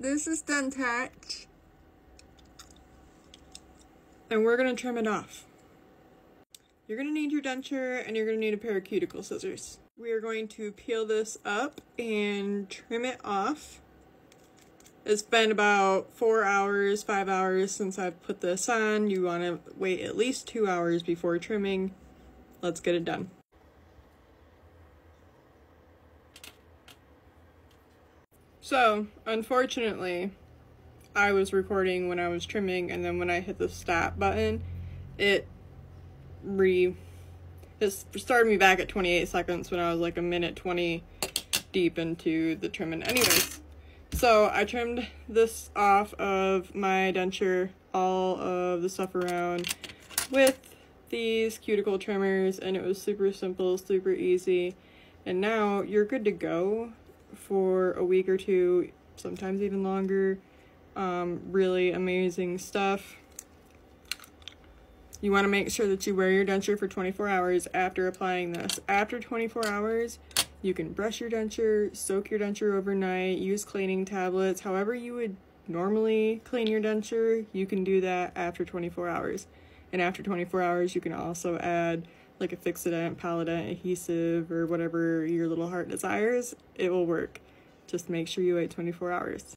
this is Denttach. And we're gonna trim it off. You're gonna need your denture and you're gonna need a pair of cuticle scissors. We are going to peel this up and trim it off. It's been about four hours, five hours since I've put this on. You wanna wait at least two hours before trimming. Let's get it done. So, unfortunately, I was recording when I was trimming, and then when I hit the stop button, it re. It started me back at 28 seconds when I was like a minute 20 deep into the trimming. Anyways, so I trimmed this off of my denture, all of the stuff around, with these cuticle trimmers, and it was super simple, super easy. And now you're good to go for a week or two, sometimes even longer. Um, really amazing stuff. You want to make sure that you wear your denture for 24 hours after applying this. After 24 hours, you can brush your denture, soak your denture overnight, use cleaning tablets. However you would normally clean your denture, you can do that after 24 hours. And after 24 hours, you can also add like a Fixodent, Polident adhesive, or whatever your little heart desires. It will work. Just make sure you wait 24 hours.